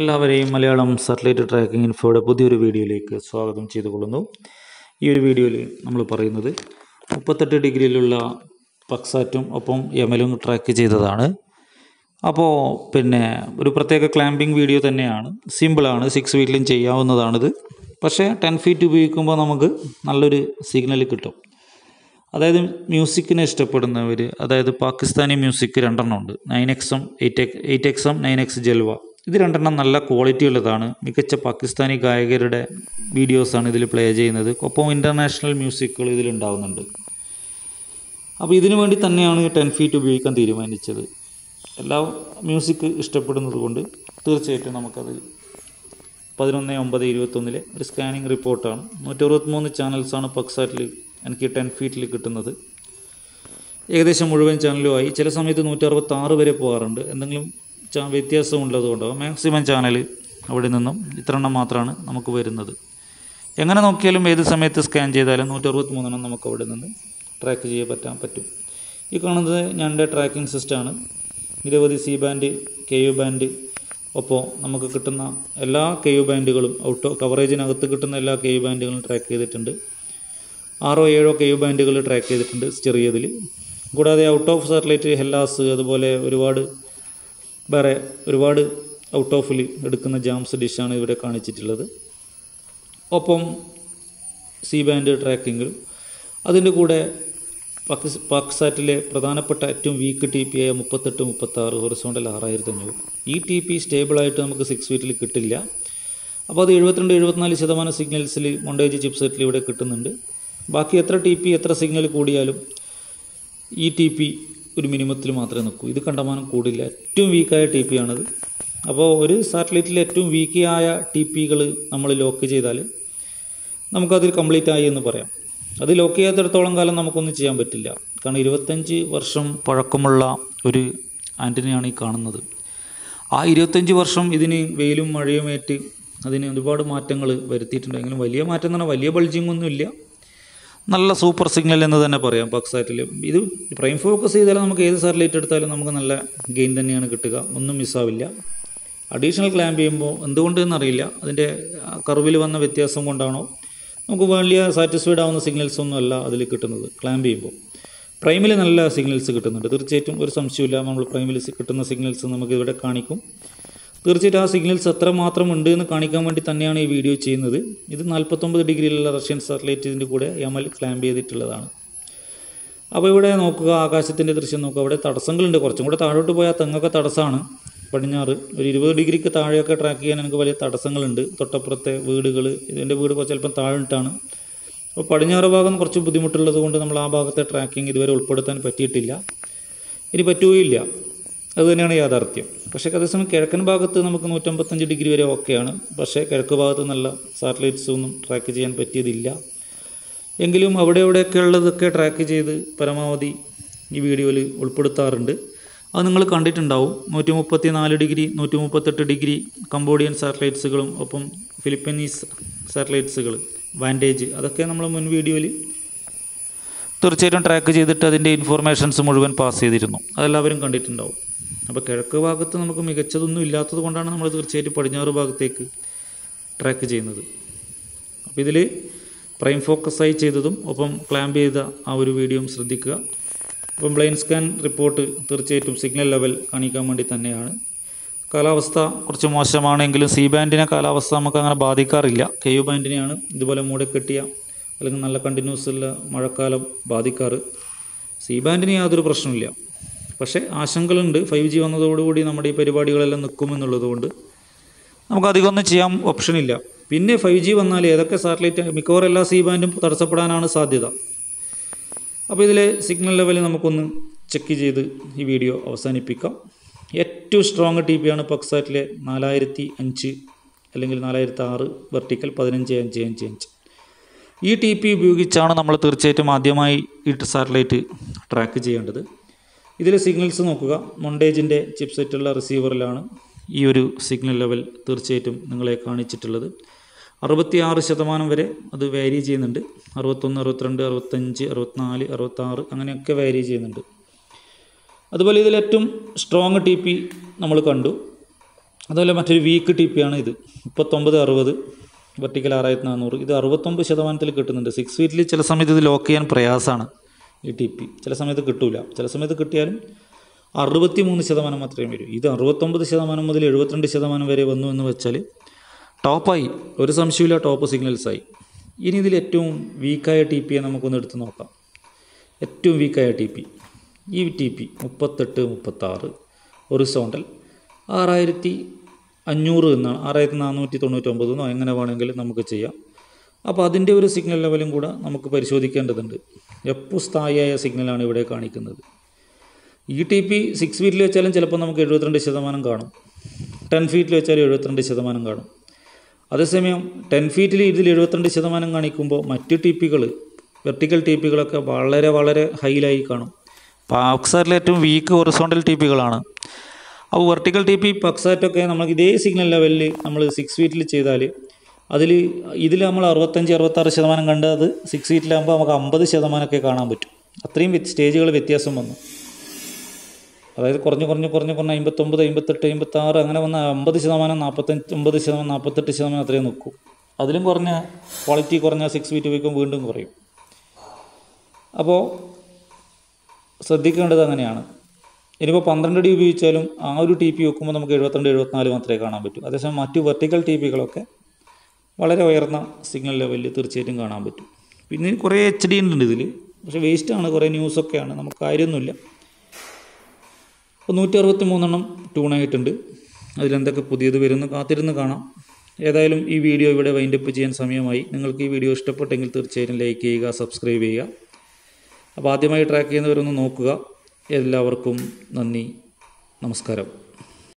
എല്ലാവരെയും Malayalam satellite tracking ഇൻഫോയുടെ പുതിയൊരു വീഡിയോയിലേക്ക് സ്വാഗതം ചെയ്തു കൊള്ളുന്നു ഈ ഒരു വീഡിയോയിൽ നമ്മൾ പറയുന്നത് മുപ്പത്തെട്ട് ഡിഗ്രിയിലുള്ള പക്സാറ്റും ഒപ്പം യമലും ട്രാക്ക് ചെയ്തതാണ്. അപ്പോൾ പിന്നെ ഒരു പ്രത്യേക ക്ലാമ്പിംഗ് വീഡിയോ തന്നെയാണ്. സിമ്പിളാണ് സിക്സ് ഫീറ്റിലും ചെയ്യാവുന്നതാണിത്. പക്ഷേ ടെൻ ഫീറ്റ് ഉപയോഗിക്കുമ്പോൾ നമുക്ക് നല്ലൊരു സിഗ്നൽ കിട്ടും. അതായത് മ്യൂസിക്കിനെ ഇഷ്ടപ്പെടുന്നവർ അതായത് പാകിസ്ഥാനി മ്യൂസിക് രണ്ടെണ്ണം ഉണ്ട്. നയൻ എക്സും എയ്റ്റ് എക്സ് എയ്റ്റ് എക്സും നയൻ എക്സ് ജൽവ. ഇത് രണ്ടെണ്ണം നല്ല ക്വാളിറ്റി ഉള്ളതാണ്. മികച്ച പാകിസ്ഥാനി ഗായകരുടെ വീഡിയോസാണ് ഇതിൽ പ്ലേ ചെയ്യുന്നത്. ഒപ്പം ഇന്റർനാഷണൽ മ്യൂസിക്കുകൾ ഇതിലുണ്ടാവുന്നുണ്ട് അപ്പോൾ ഇതിനു വേണ്ടി തന്നെയാണ് ടെൻ ഫീറ്റ് ഉപയോഗിക്കാൻ തീരുമാനിച്ചത്. എല്ലാ മ്യൂസിക് ഇഷ്ടപ്പെടുന്നത് കൊണ്ട് തീർച്ചയായിട്ടും നമുക്കത് പതിനൊന്ന് ഒമ്പത് ഇരുപത്തൊന്നിലെ ഒരു സ്കാനിങ് റിപ്പോർട്ടാണ് നൂറ്റി അറുപത്തിമൂന്ന് ചാനൽസാണ് പക്സാറ്റിൽ എനിക്ക് ടെൻ ഫീറ്റിൽ കിട്ടുന്നത്. ഏകദേശം മുഴുവൻ ചാനലുമായി ചില സമയത്ത് നൂറ്റി അറുപത്താറ് വരെ പോകാറുണ്ട്. എന്തെങ്കിലും ചാ വ്യത്യാസം ഉള്ളതുകൊണ്ടാവും മാക്സിമം ചാനൽ അവിടെ നിന്നും ഇത്രണ്ണം മാത്രമാണ് നമുക്ക് വരുന്നത്. എങ്ങനെ നോക്കിയാലും ഏത് സമയത്ത് സ്കാൻ ചെയ്താലും നൂറ്റി അറുപത്തി മൂന്നെണ്ണം നമുക്ക് അവിടെ നിന്ന് ട്രാക്ക് ചെയ്യാൻ പറ്റാൻ പറ്റും. ഈ കാണുന്നത് ഞങ്ങളുടെ ട്രാക്കിംഗ് സിസ്റ്റമാണ് നിരവധി C band K U band ഒപ്പം നമുക്ക് കിട്ടുന്ന എല്ലാ കെ യു ബാൻഡുകളും ഔട്ട് കവറേജിനകത്ത് കിട്ടുന്ന എല്ലാ കെ യു ബാൻഡുകളും ട്രാക്ക് ചെയ്തിട്ടുണ്ട്. ആറോ ഏഴോ കെ യു ബാൻഡുകൾ ട്രാക്ക് ചെയ്തിട്ടുണ്ട് ചെറിയതിൽ കൂടാതെ ഔട്ട് ഓഫ് സാറ്റലൈറ്റ് ഹെല്ലാസ് അതുപോലെ ഒരുപാട് വേറെ ഒരുപാട് ഔട്ട് ഓഫിൽ എടുക്കുന്ന ജാംസ് ഡിഷാണ് ഇവിടെ കാണിച്ചിട്ടുള്ളത്. ഒപ്പം സി ബാൻഡ് ട്രാക്കിങ്ങിൽ അതിന്റെ കൂടെ പാക് പാക്സാറ്റിലെ പ്രധാനപ്പെട്ട ഏറ്റവും വീക്ക് ടി പി ആയ മുപ്പത്തെട്ട് മുപ്പത്താറ് ഹൊറിസോണ്ടൽ ആറായിരത്തി അഞ്ഞൂറ് ഈ ടി പി സ്റ്റേബിളായിട്ട് നമുക്ക് സിക്സ് വീറ്റിൽ കിട്ടില്ല. അപ്പോൾ അത് എഴുപത്തിരണ്ട് എഴുപത്തിനാല് ശതമാനം സിഗ്നൽസിൽ മൊണ്ടേജ് ചിപ്സെറ്റിൽ ഇവിടെ കിട്ടുന്നുണ്ട്. ബാക്കി എത്ര ടി പി എത്ര സിഗ്നൽ കൂടിയാലും ഈ ടി പി ഒരു മിനിമത്തിൽ മാത്രമേ നിൽക്കൂ. ഇത് കണ്ടമാനം കൂടില്ല. ഏറ്റവും വീക്കായ ടി പി ആണിത്. അപ്പോൾ ഒരു സാറ്റലൈറ്റിൽ ഏറ്റവും വീക്കിയായ ടി പികൾ നമ്മൾ ലോക്ക് ചെയ്താൽ നമുക്കതിൽ കംപ്ലീറ്റ് ആയി എന്ന് പറയാം. അത് ലോക്ക് ചെയ്യാത്തിടത്തോളം കാലം നമുക്കൊന്നും ചെയ്യാൻ പറ്റില്ല. കാരണം ഇരുപത്തഞ്ച് വർഷം പഴക്കമുള്ള ഒരു ആന്റനിയാണ് ഈ കാണുന്നത്. ആ ഇരുപത്തഞ്ച് വർഷം ഇതിന് വെയിലും മഴയും ഏറ്റ് അതിന് ഒരുപാട് മാറ്റങ്ങൾ വരുത്തിയിട്ടുണ്ടെങ്കിലും വലിയ മാറ്റം എന്ന് പറഞ്ഞാൽ വലിയ ബൾജിങ് ഒന്നും ഇല്ല നല്ല സൂപ്പർ സിഗ്നൽ എന്ന് തന്നെ പറയാം പക്സാറ്റിൽ ഇത് പ്രൈം ഫോക്കസ് ചെയ്താൽ നമുക്ക് ഏത് സാറ്റലൈറ്റ് എടുത്താലും നമുക്ക് നല്ല ഗെയിൻ തന്നെയാണ് കിട്ടുക. ഒന്നും മിസ്സാവില്ല. അഡീഷണൽ ക്ലാമ്പ് ചെയ്യുമ്പോൾ എന്തുകൊണ്ടെന്ന് അറിയില്ല. അതിന്റെ കർവിൽ വന്ന വ്യത്യാസം കൊണ്ടാണോ. നമുക്ക് വലിയ സാറ്റിസ്ഫൈഡ് ആവുന്ന സിഗ്നൽസ് ഒന്നും അല്ല അതിൽ കിട്ടുന്നത് ക്ലാമ്പ് ചെയ്യുമ്പോൾ. പ്രൈമിൽ നല്ല സിഗ്നൽസ് കിട്ടുന്നുണ്ട്. തീർച്ചയായിട്ടും ഒരു സംശയമില്ല നമ്മൾ പ്രൈമിൽ കിട്ടുന്ന സിഗ്നൽസ് നമുക്ക് ഇവിടെ കാണിക്കും. തീർച്ചയായിട്ടും ആ സിഗ്നൽസ് എത്ര മാത്രം ഉണ്ട് എന്ന് കാണിക്കാൻ വേണ്ടി തന്നെയാണ് ഈ വീഡിയോ ചെയ്യുന്നത്. ഇത് നാൽപ്പത്തൊമ്പത് ഡിഗ്രിയിലുള്ള റഷ്യൻ സാറ്റലൈറ്റ് ഇതിന്റെ കൂടെ യമൽ ക്ലാമ്പ് ചെയ്തിട്ടുള്ളതാണ്. അപ്പോൾ ഇവിടെ നോക്കുക ആകാശത്തിന്റെ ദൃശ്യം നോക്കുക. അവിടെ തടസ്സങ്ങളുണ്ട്. കുറച്ചും കൂടെ താഴോട്ട് പോയാൽ തെങ്ങൊക്കെ തടസ്സമാണ് പടിഞ്ഞാറ് ഒരു ഇരുപത് ഡിഗ്രിക്ക് താഴെയൊക്കെ ട്രാക്ക് ചെയ്യാൻ എനിക്ക് വലിയ തടസ്സങ്ങളുണ്ട്. തൊട്ടപ്പുറത്തെ വീടുകൾ ഇതിന്റെ വീട് കുറച്ച് ചിലപ്പം താഴെട്ടാണ്. അപ്പോൾ പടിഞ്ഞാറ് ഭാഗം കുറച്ച് ബുദ്ധിമുട്ടുള്ളത് കൊണ്ട് നമ്മൾ ആ ഭാഗത്തെ ട്രാക്കിംഗ് ഇതുവരെ ഉൾപ്പെടുത്താൻ പറ്റിയിട്ടില്ല. ഇനി പറ്റുകയില്ല അതുതന്നെയാണ് യാഥാർത്ഥ്യം. പക്ഷേ അതേസമയം കിഴക്കൻ ഭാഗത്ത് നമുക്ക് നൂറ്റമ്പത്തഞ്ച് ഡിഗ്രി വരെ ഓക്കെയാണ്. പക്ഷേ കിഴക്ക് ഭാഗത്ത് നല്ല സാറ്റലൈറ്റ്സ് ഒന്നും ട്രാക്ക് ചെയ്യാൻ പറ്റിയതില്ല. എങ്കിലും അവിടെ എവിടെയൊക്കെ ഉള്ളതൊക്കെ ട്രാക്ക് ചെയ്ത് പരമാവധി ഈ വീഡിയോയിൽ ഉൾപ്പെടുത്താറുണ്ട്. അത് നിങ്ങൾ കണ്ടിട്ടുണ്ടാവും. നൂറ്റി മുപ്പത്തി നാല് ഡിഗ്രി നൂറ്റി മുപ്പത്തെട്ട് ഡിഗ്രി കംബോഡിയൻ സാറ്റലൈറ്റ്സുകളും ഒപ്പം ഫിലിപ്പീനീസ് സാറ്റലൈറ്റ്സുകൾ. വാന്റേജ് അതൊക്കെ നമ്മൾ മുൻ വീഡിയോയിൽ തീർച്ചയായിട്ടും ട്രാക്ക് ചെയ്തിട്ട് അതിന്റെ ഇൻഫോർമേഷൻസ് മുഴുവൻ പാസ് ചെയ്തിരുന്നു. അതെല്ലാവരും കണ്ടിട്ടുണ്ടാവും. അപ്പോൾ കിഴക്ക് ഭാഗത്ത് നമുക്ക് മികച്ചതൊന്നും ഇല്ലാത്തത് കൊണ്ടാണ് നമ്മൾ തീർച്ചയായിട്ടും പടിഞ്ഞാറ് ഭാഗത്തേക്ക് ട്രാക്ക് ചെയ്യുന്നത്. അപ്പോൾ ഇതിൽ പ്രൈം ഫോക്കസായി ചെയ്തതും ഒപ്പം ക്ലാമ്പ് ചെയ്ത ആ ഒരു വീഡിയോയും ശ്രദ്ധിക്കുക. അപ്പം ബ്ലൈൻ സ്കാൻ റിപ്പോർട്ട് തീർച്ചയായിട്ടും സിഗ്നൽ ലെവൽ കാണിക്കാൻ വേണ്ടി തന്നെയാണ്. കാലാവസ്ഥ കുറച്ച് മോശമാണെങ്കിലും സി ബാൻഡിനെ കാലാവസ്ഥ നമുക്ക് അങ്ങനെ ബാധിക്കാറില്ല. കെ യു ബാൻഡിനെയാണ് ഇതുപോലെ മൂടക്കെട്ടിയ അല്ലെങ്കിൽ നല്ല കണ്ടിന്യൂസ് ഉള്ള മഴക്കാലം ബാധിക്കാറ്. സി ബാൻഡിന് യാതൊരു പ്രശ്നമില്ല പക്ഷേ ആശങ്കകളുണ്ട്. ഫൈവ് ജി വന്നതോടുകൂടി നമ്മുടെ ഈ പരിപാടികളെല്ലാം നിൽക്കുമെന്നുള്ളതുകൊണ്ട് നമുക്ക് അധികമൊന്നും ചെയ്യാൻ ഓപ്ഷനില്ല പിന്നെ ഫൈവ് ജി വന്നാൽ ഏതൊക്കെ സാറ്റലൈറ്റ് മിക്കവാറും എല്ലാ സി ബാൻഡും തടസ്സപ്പെടാനാണ് സാധ്യത. അപ്പോൾ ഇതിലെ സിഗ്നൽ ലെവൽ നമുക്കൊന്ന് ചെക്ക് ചെയ്ത് ഈ വീഡിയോ അവസാനിപ്പിക്കാം. ഏറ്റവും സ്ട്രോങ് ടി പി ആണ് പക്സാറ്റിലെ നാലായിരത്തി അഞ്ച് അല്ലെങ്കിൽ നാലായിരത്തി ആറ് വെർട്ടിക്കൽ പതിനഞ്ച് അഞ്ച് അഞ്ച് അഞ്ച്. ഈ ടി പി ഉപയോഗിച്ചാണ് നമ്മൾ തീർച്ചയായിട്ടും ആദ്യമായി ഈ സാറ്റലൈറ്റ് ട്രാക്ക് ചെയ്യേണ്ടത്. ഇതിലെ സിഗ്നൽസ് നോക്കുക. മൊണ്ടേജിന്റെ ചിപ്സെറ്റുള്ള റിസീവറിലാണ് ഈ ഒരു സിഗ്നൽ ലെവൽ തീർച്ചയായിട്ടും നിങ്ങളെ കാണിച്ചിട്ടുള്ളത്. അറുപത്തിയാറ് ശതമാനം വരെ അത് വാരി ചെയ്യുന്നുണ്ട്. അറുപത്തൊന്ന് അറുപത്തിരണ്ട് അറുപത്തഞ്ച് അറുപത്തിനാല് അറുപത്താറ് അങ്ങനെയൊക്കെ വാരി ചെയ്യുന്നുണ്ട്. അതുപോലെ ഇതിൽ ഏറ്റവും സ്ട്രോങ് ടി പി നമ്മൾ കണ്ടു. അതുപോലെ മറ്റൊരു വീക്ക് ടി പി ആണ് ഇത്. മുപ്പത്തൊമ്പത് അറുപത് വെർട്ടിക്കൽ ആറായിരത്തി നാനൂറ്. ഇത് അറുപത്തൊമ്പത് ശതമാനത്തിൽ കിട്ടുന്നുണ്ട്. സിക്സ് ഫീറ്റിൽ ചില സമയത്ത് ഇത് ലോക്ക് ചെയ്യാൻ പ്രയാസമാണ്. ഈ ടി പി. ചില സമയത്ത് കിട്ടില്ല ചില സമയത്ത് കിട്ടിയാലും അറുപത്തി മൂന്ന് ശതമാനം മാത്രമേ വരൂ. ഇത് അറുപത്തൊമ്പത് ശതമാനം മുതൽ എഴുപത്തിരണ്ട് ശതമാനം വരെ വന്നു എന്ന് വെച്ചാൽ ടോപ്പായി. ഒരു സംശയമില്ല ടോപ്പ് സിഗ്നൽസായി. ഇനി ഇതിൽ ഏറ്റവും വീക്കായ ടി പിയെ നമുക്കൊന്ന് എടുത്ത് നോക്കാം. ഏറ്റവും വീക്കായ ടി പി. ഈ ടി പി മുപ്പത്തെട്ട് മുപ്പത്താറ്. ഒറിസോണ്ടൽ ആറായിരത്തി അഞ്ഞൂറ് എന്നാണ്. ആറായിരത്തി നാനൂറ്റി തൊണ്ണൂറ്റൊമ്പത് എന്നോ എങ്ങനെ വേണമെങ്കിലും നമുക്ക് ചെയ്യാം. അപ്പോൾ അതിന്റെ ഒരു സിഗ്നൽ ലെവലും കൂടെ നമുക്ക് പരിശോധിക്കേണ്ടതുണ്ട്. എപ്പോൾ സ്ഥായിയായ സിഗ്നലാണ് ഇവിടെ കാണിക്കുന്നത്. ഇ ടി പി സിക്സ് ഫീറ്റിൽ വെച്ചാലും ചിലപ്പോൾ നമുക്ക് എഴുപത്തിരണ്ട് ശതമാനം കാണും. ടെൻ ഫീറ്റിൽ വെച്ചാലും എഴുപത്തിരണ്ട് ശതമാനം കാണും. അതേസമയം ടെൻ ഫീറ്റിൽ ഇതിൽ എഴുപത്തിരണ്ട് ശതമാനം കാണിക്കുമ്പോൾ മറ്റ് ടി പികൾ വെർട്ടിക്കൽ ടി പികളൊക്കെ വളരെ വളരെ ഹൈലായി കാണും. പാക്സാറ്റിൽ ഏറ്റവും വീക്ക് ഹൊറിസോണ്ടൽ ടി പികളാണ് അപ്പോൾ വെർട്ടിക്കൽ ടി പി പക്സാറ്റൊക്കെ നമ്മൾ ഇതേ സിഗ്നൽ ലെവലിൽ നമ്മൾ സിക്സ് ഫീറ്റിൽ ചെയ്താൽ അതിൽ ഇതിൽ നമ്മൾ അറുപത്തഞ്ച് അറുപത്താറ് ശതമാനം കണ്ടത് സിക്സ് സീറ്റിലാകുമ്പോൾ നമുക്ക് അമ്പത് ശതമാനമൊക്കെ കാണാൻ പറ്റും. അത്രയും സ്റ്റേജുകൾ വ്യത്യാസം വന്നു. അതായത് കുറഞ്ഞ് കുറഞ്ഞ് കുറഞ്ഞ് കുറഞ്ഞ് അമ്പത്തൊമ്പത് അമ്പത്തെട്ട് അമ്പത്താറ് അങ്ങനെ വന്ന അമ്പത് ശതമാനം നാൽപ്പത്തഞ്ച് ഒമ്പത് ശതമാനം നാൽപ്പത്തെട്ട് ശതമാനം അത്രയും നിൽക്കും. അതിലും കുറഞ്ഞ ക്വാളിറ്റി കുറഞ്ഞ സിക്സ് ഫീറ്റ് ഉപയോഗിക്കും വീണ്ടും കുറയും. അപ്പോൾ ശ്രദ്ധിക്കേണ്ടത് അങ്ങനെയാണ്. ഇനിയിപ്പോൾ പന്ത്രണ്ട് ഡി ഉപയോഗിച്ചാലും ആ ഒരു ടി പി വെക്കുമ്പോൾ നമുക്ക് എഴുപത്തിരണ്ട് എഴുപത്തിനാല് മാത്രമേ കാണാൻ പറ്റൂ. അതേസമയം മറ്റു വെർട്ടിക്കൽ ടി പികളൊക്കെ വളരെ ഉയർന്ന സിഗ്നൽ ലെവലിൽ തീർച്ചയായിട്ടും കാണാൻ പറ്റും. പിന്നെ കുറേ എച്ച് ഡി ഉണ്ട് ഇതിൽ പക്ഷേ വേസ്റ്റാണ് കുറേ ന്യൂസൊക്കെയാണ് നമുക്ക് കാര്യമൊന്നുമില്ല. അപ്പോൾ നൂറ്റി അറുപത്തി മൂന്നെണ്ണം ട്യൂണായിട്ടുണ്ട് അതിലെന്തൊക്കെ പുതിയത് വരുന്നു കാത്തിരുന്ന് കാണാം. ഏതായാലും ഈ വീഡിയോ ഇവിടെ വൈൻഡപ്പ് ചെയ്യാൻ സമയമായി. നിങ്ങൾക്ക് ഈ വീഡിയോ ഇഷ്ടപ്പെട്ടെങ്കിൽ തീർച്ചയായും ലൈക്ക് ചെയ്യുക സബ്സ്ക്രൈബ് ചെയ്യുക. അപ്പോൾ ആദ്യമായി ട്രാക്ക് ചെയ്യുന്നവരൊന്ന് നോക്കുക. എല്ലാവർക്കും നന്ദി. നമസ്കാരം.